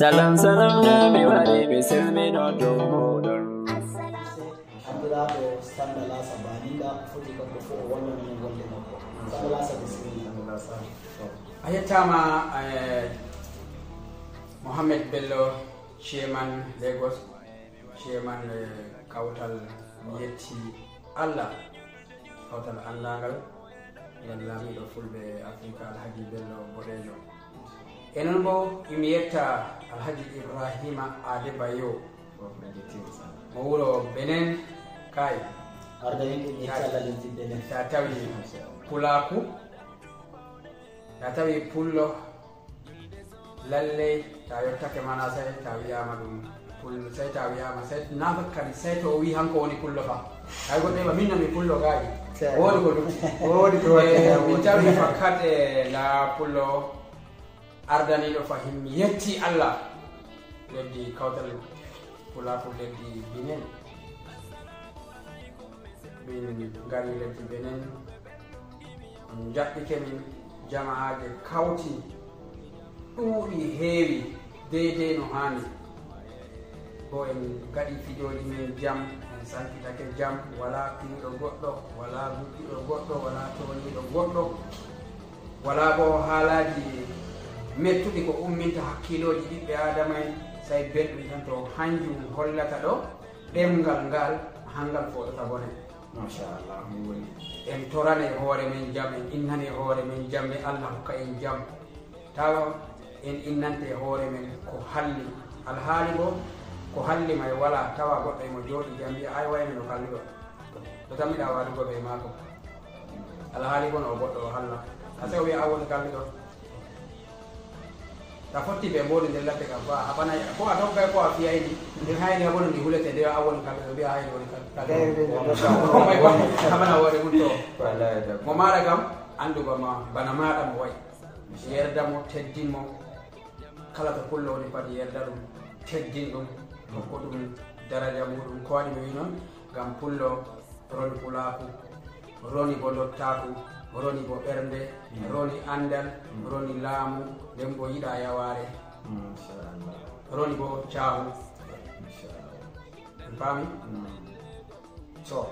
Salam, salam, Nabi Waribi, Silmi, not Domodan. a yettama mohammed bello chairman lagos chairman kawtal mi yetti allah kawtal anlagal ngal laamiɗo africa alhaji bello boɗejo e noon bo imi yetta alhaji ibrahima adebayo. Mo wuro benen kay ta tawi pulaku. Ta tawi pullo. Lalley ta yettake mana sa ta wiyama ɗum pullo sey ta wiyama sey nafa kadi sey to wi hanko woni pullo fa. Ay goɗɗo ɓa minna mi pullo kay wodi ko ɗum wodi ko Eh, min tawi fakkat e la pullo ardaniɗo fahim mi yetti allah. Leddi kawtal pulaku leddi binen min gari leddi benen min jaɓɓike min jama'aje kawti. Ɗuuɗi heewi deydey no haani. Bo en gaɗi fijoji men jam en sankitake jam. Wala piiɗo goɗɗo wala gujjuɗo goɗɗo wala toniɗo goɗɗo. Wala bo haalaji mettuɗi ko umminta hakkiloji ɓiɓɓe adama en sey belɗum tan to hanjum hollata ɗo ɗemgal ngal hangal foɗata bone. Machallah ɗum woni. En torane hoore men jam en innane hoore men jam e allah hokka en jam. Tawa en innante hoore men ko halli. Alhaali bo ko halli may wala tawa goɗɗo emo jooɗi jam mbiya ay wayno no kalliɗo to tammiɗa waɗugo ɓe maako. Alhaali bon o goɗɗo o halla. A o wiya a woni kalliɗo ta fotti ɓe mbodi nder latte kam fa a haɓanayi ko a tokkay ko a fiyayni nder hayni a wonandi hulete nde a woni kamɓe ɗo mbiya hayni woni kamɓehaɓana hoore mum to. Mo maɗa kam anduba ma bana maɗa mo wayi. Yerda mo teddin mo. Kala to pullo woni pat yerda ɗum teddin ɗum. Tokko ɗum daraja muɗum ko waɗi mi wi noon ngam pullo roni pulaku roni bo dottaku roni bo ɓernde roni andal roni laamu nden bo yiɗa yaware roni bo cahu en paami? So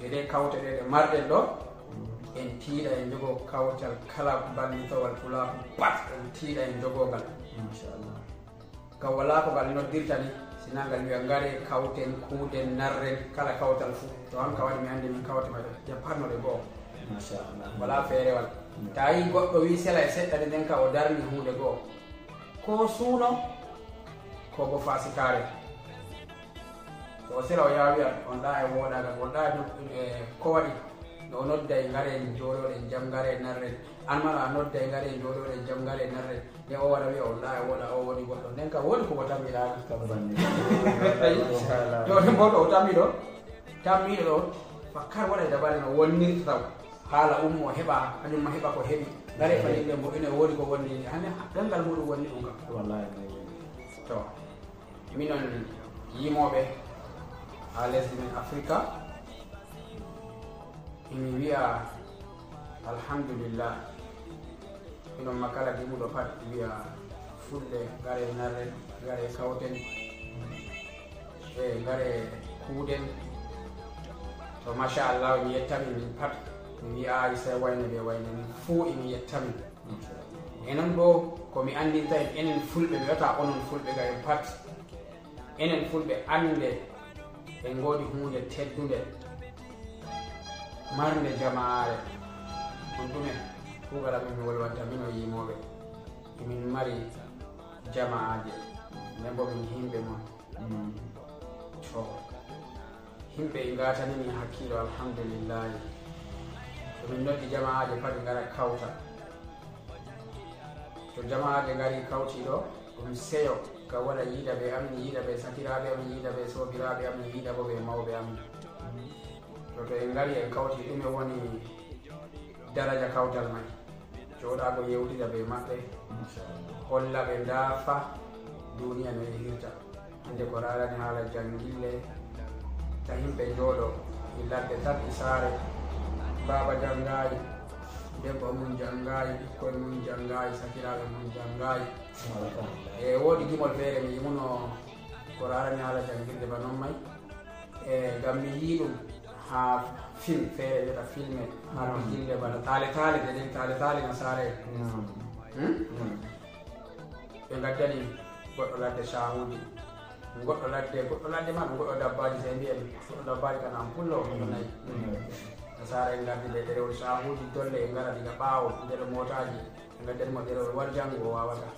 ɗeɗe kawte ɗe ɗe marɗen ɗo en tiiɗa en jogo kawtal kala ballitowal pulaku pat en tiiɗa en jogogal gam wala ko ngal noddirta ni sina ngal wiya ngare kawten kuuden narren kala kawtal fuu. To hanka waɗi mi anndi min kawte maɗe jappannoɗe goo machallah wala feerewal ta yi goɗɗo wi sela e seɗɗade nden ka o darni hunde goo ko suuno ko bo fasikare to o sela o yawiyam on ɗa e woɗagal on ɗa e ko waɗi no nodda e ngare en jooɗoɗen jam ngare e narren an mana a nodda e ngare en jooɗoɗen jam ngare e narren nde o waɗa wiya on ɗa e woɗa o woni goɗɗo nden ka woni komo tammiɗaga to ɗe mboɗo o tammi ɗo tammiɗo ɗo fakkar waɗa dabare no wonnirta taw haala ummo heɓa kañumma heɓa ko heɓi. Gare e falille mbo ene woodi ko wonni hande ɗemgal muɗum wonni ɗum kam. Wallahi. To minon yimoɓe ha lesdi men africa imi wiya alhamdulillah. Minon makala gimuɗo pat wiya fulɓe gare e narre gare e kawten e gare kuuden to machallah mi yettami min pat mi aissa wayno ɓe wayno min fuu emin yettami enen noon ɗo komi andinta en enen fulɓe mi wiyata onon fulɓe ga en pat. Enen fulɓe ande en ngoodi hunde teddude marnde jamaare. On ɗumen kuugal amin mi wolwanta mino yimoɓe emin mari jamaaje. Nden bo min himɓe mon to himɓe e gataninmi hakkilo alhamdulillahi. Tomin noddi jama'aje pat gara kawta to jama'aje gari kawti ɗo ɗum seyo ka waɗa yiiɗa ɓe am mi yiiɗa ɓe sakiraɓe am yiiɗa ɓe sobiraɓe am mi yiiɗa bo ɓe mawɓe am to to en gari en kawti ɗume woni daraja kawtal may joɗago yewtida ɓe maɓɓe holla ɓe daafa duniya no yehirta hande ko rarani haala jangille ta yimɓe jooɗo i ladde tan i saare baba jangayi debbo mum janngayi ɓikkoye mum janngayi sakiraɓe mum janngayi e woodi gimol feere mi yimuno ko rarani haala janngirde ba noon may e ngam mi yii ɗum ha film feere wiyata filme ha bijille bana taale taale de ɗen taale taale nasare ɓe gaddani goɗɗo ladde sahuji goɗɗo ladde goɗɗo ladde ma ɗum goɗɗo dabbaji se mbiyen goɗɗo dabbaji kana am pullo nayi nasara en gardida ɓe ɗerewol sahuji dolle e gara diga ɓaawo nder motaji ega ndermo ɗerewol e war janngo wawata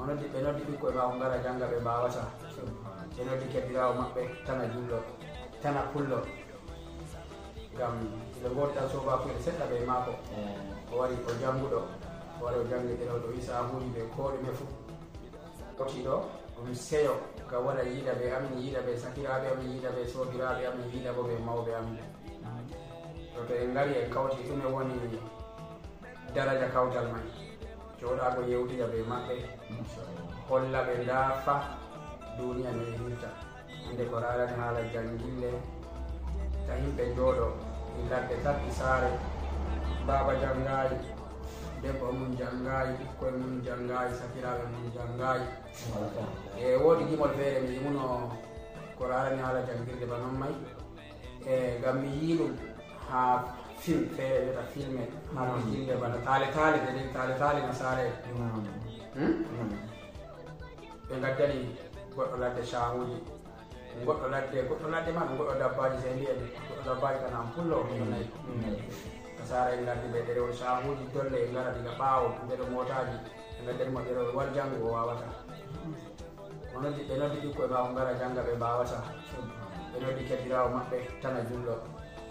o noddi ɓe noddi ɓikkoye ma ko gara janga ɓe mbawata ɓe noddi keddirawo maɓɓe tana jullo tana pullo ngam ɓe goodiɗa sobakuɗe seɗɗa ɓe maako. O wari o janguɗo o wari o janngi ɗerewol o wi sahuji ɓe ko ɗume fof otiɗo ɗum seyo ga waɗa yiiɗa ɓe amin yiiɗa ɓe sakiraɓe amin yiiɗa ɓe sobiraɓe amin yiiɗa bo ɓe mawɓe amin. to to en ngari en kawti ɗume woni daraja kawtal may joɗago yewtida ɓe maɓɓe holla ɓe ndafa duniya no yehirta hande ko rarani haala jangille ta himɓe jooɗo illatɓe e tatti saare. Baba jangayi debbo mum jangayi ɓikkoye mum jangayi sakiraɓe mum jangayi e woodi gimol feere mi yimuno ko rarani haala jangirde ba non may e ngam mi yii ɗum ha film feere wiyata filme mabo jille bana taale taale de ɗen taale taale nasare ɓe gaddani goɗɗo ladde sahuji goɗɗo ladde goɗɗo ladde ma ɗum goɗɗo dabbaji se mbiyen goɗɗo dabbaji kana an pullo o miñonayi nasara en gaddi ɓe ɗerewol sahuji dolle e gara diga ɓaawo ɓeɗo motaji ɓe gaddanimo ɗerewol war jangu o wawata onoɗi ɓe noddi ɗikkoye ma o gara jannga ɓe mbawata ɓe noddi keddirawo maɓɓe tana jullo.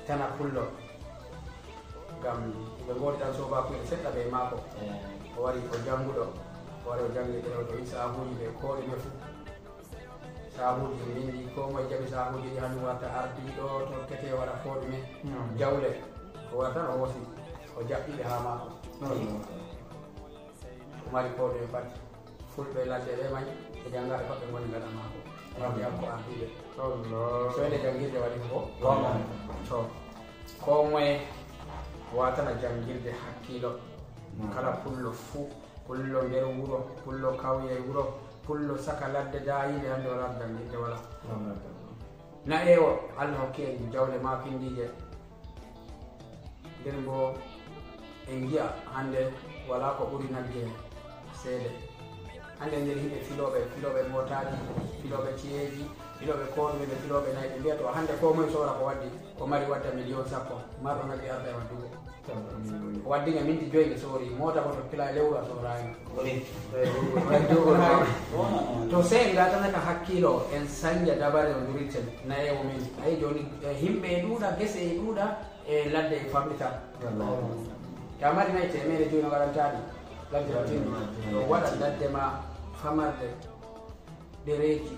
tana pullo. Ngam ɓe ngoodi tan sobakuɓe seɗɗa ɓe maako. Eh. O wari ko jannguɗo o wari o janngi ɗe o ɗoyi sahuuji ɓe ko ɗume fuu sahuuji windi ko moye jaɓi sahuuji ɗi hanum warta ardiɗo tokkete waɗa hmm. ko ɗume jawle o wara tan o wosi o jaɓɓiɓe ha maako. Hmm. O mari ko ɗume pat fulɓe ladde ɓe may e janngare pat ɓe ngoni ngaɗa maako. ngam yakkuran ɗuɓe soyde jangguirde waɗi ko? Gongan to ko moye watana jangguirde hakkilo mm. kala pullo fuu pullo nder wuro pullo kawye wuro pullo saka ladde dayide hande wala jangguirde wala. Na ewo allah hokki en jawle ma pindije nden bo en giya hande wala ko ɓuri nagge seede. Hande nder yimɓe filoɓe filoɓe motaji filoɓe ciyeji filoɓe koɗume ɓe filoɓe nayyi ɓe mbiya to hande ko moye sowra ko waddi ko mari wadda million sappo marɗo nagi arda e waddugo ko waddinga minti joyi ɓe soori mota ko to pila lewru a sorani to se en gatanaka hakkilo en sañia dabare no durirten nayewo men ayi joni himɓe e ɗuuɗa gese e ɗuuɗa e ladde e famɗita tamari nayi temere joyi no waɗantaɗi ladde tini yo waɗa ladde ma famarde ɗereji.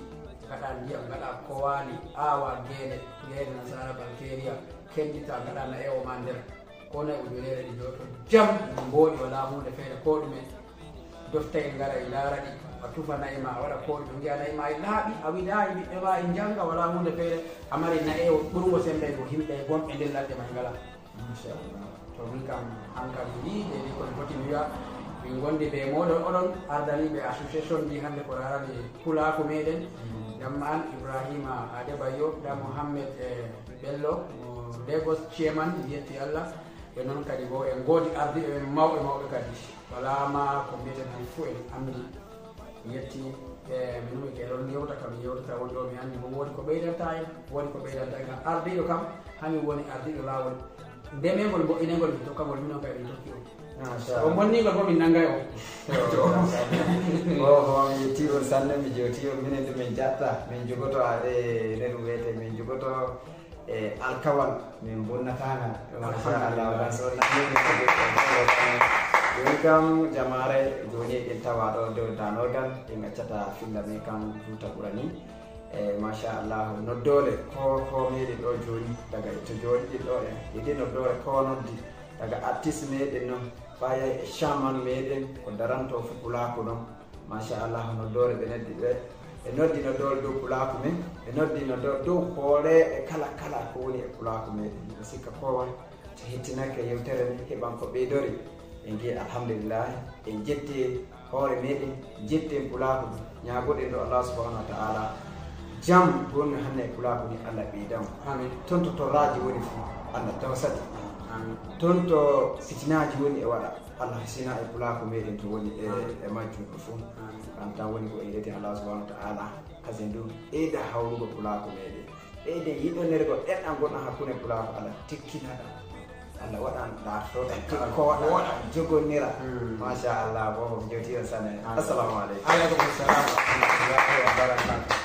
Gaɗa ndiyam gaɗa kowali awa geene geene nasara balkeriya kendita gaɗa na ewo ma nder. Ko nayi ujunere ɗi joto jam ɗi mboɗi wala hunde feere ko ɗume. Dofta en gara e laara ɗi. A tufa nayi ma waɗa ko ɗum mbiya nayi ma e laaɓi a wiɗayi ɓiɓɓe ma e janga wala hunde feere. A mari nayi o ɓurgo sembe ko himɓe e gonɓe nder ladde ma ngala. Inchallah. To min kam hankam ni de ni kono foti mi wiya min gondi ɓe moɗon oɗon ardaniɓe association ndi hannde ko rarani pulaku meɗen. Mm. Jamma an ibrahima adebayo da mouhammed e bello lagos chairman yetti allah. E noon kadi bo en goodi ardiɓe men mawɓe mawɓe kadi. Walama ko mbiyeten han fo en andi yetti e minum e keɗon yewta kam yewtata woni ɗo mi anndi mo woodi ko ɓeydanta en woodi ko ɓeydanta en. Gam ardiɗo kam hamin woni ardiɗo laawol. Ndemegol mbo'inegol e mi tokkagol minon kadi mi tokki o. o bonnigol bo min nanggay o. O ko mi yetti on sanne mi jewti on minen ɗo min jatta min jogoto haɗe nden wiyete min jogoto e alkawal min bonnatana e joni e e kam jamare joni eɗen tawa ɗo dow danorgal en gaccata filla me kam juuta ɓurani e machallah noddole ko ko meɗen ɗo joni daga to joni ɗin ɗo en yiɗi noddore ko noddi daga artiste meɗen noon faya e chaman meɗen ko daranto fo pulaku ɗon machallah no doole ɓe noddi ɓe. E noddino doole dow pulaku men ɓe noddino dow hoore e kala kala ko woni e pulaku meɗen. Mi sikka kowa so hettinake e yewtere nde heɓan ko ɓeydori. En mbiye alhamdulillahi en jetti hoore meɗen jetten pulaku ñagoɗen ɗo allah subahanahu wa taala. Jam gonni hannde e pulaku ni allah ɓeydama toon to torraji woni fo allah dawsata toon to fitinaji woni e waɗa. Allah hasina e pulaku meɗen to woni e e majjum ɗo fo kam tan woni ko eydete allah subahanahu wa taala kasen du ɓeyda hawrugo pulaku meɗen. Ɓeyde yiɗonergo ɗenɗan gonɗan hakkude pulaku allah tikkinaɗa allah waɗan dartoɗa tikkoɗa waɗa jogonnira Mm. machallah bomo jewtiɗo sane assalamu aleykum. Aleykum salam wa barakatuh.